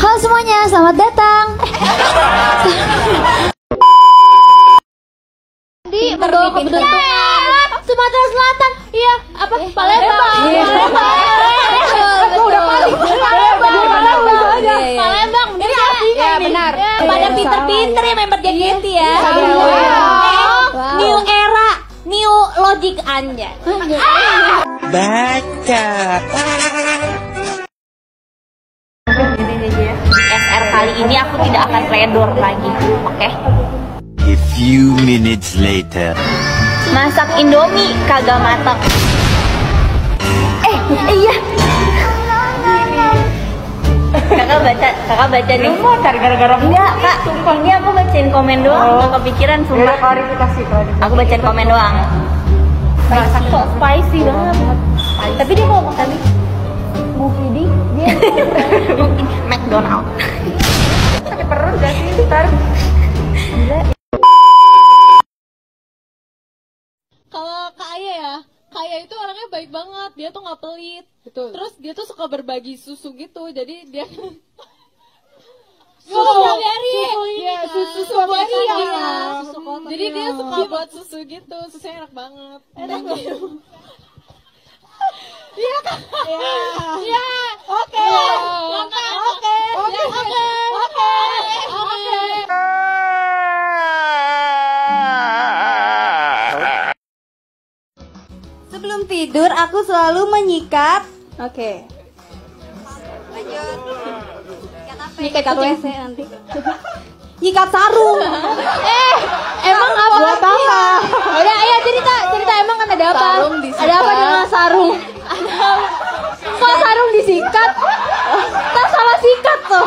Halo semuanya, selamat datang. Di membawa keberuntungan. Sumatera Selatan, iya apa? Palembang. Udah paling Palembang, ini Ya, benar. Pada pinter-pinter ya member JKT ya. Wow. New era, new logic anja. SR ini aku tidak akan redor lagi, oke? A few minutes later. Masak Indomie kagak matang. Eh, iya. Kakak baca, kakak baca nih. motor gara-gara Enggak, Kak. Sumpah ini aku bacain komen doang, nggak kepikiran sumpah. klarifikasi klarifikasi. Aku bacain komen doang. Masak kok spicy banget. Tapi dia kalau tadi Mufidi dia mungkin McDonald. Ya Kak Aya itu orangnya baik banget dia tuh nggak pelit Betul. terus dia tuh suka berbagi susu gitu jadi dia Susu. strawberry Susu ini Iya, kan. susu strawberry iya. Iya, susu kotak. jadi dia Iya. suka buat susu gitu susunya enak banget enak Iya. Iya. Sebelum tidur aku selalu menyikat. Oke. Lanjut. Nyikat WC nanti. Nyikat sarung. Eh, emang apa? Buat apa? Udah, ayo cerita, cerita emang kan ada apa? Ada apa dengan sarung? Ada Kok sarung disikat? Tak salah sikat tuh.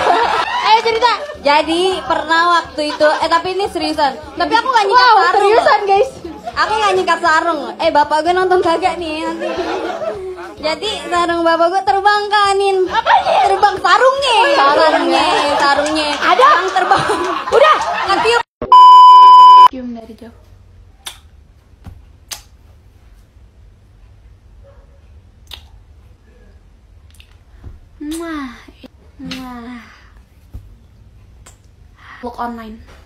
ayo cerita. Jadi pernah waktu itu, eh tapi ini seriusan. Tapi aku gak nyikat Wow, sarung. seriusan guys. Aku gak nyikat sarung. Eh bapak gue nonton kagak nih nanti. Jadi sarung bapak gue terbang kanin. Apa nih? Terbang sarungnya. sarungnya, sarungnya. Ada. Yang terbang. Udah. Nanti Cium dari jauh. Muah. Muah. Book online.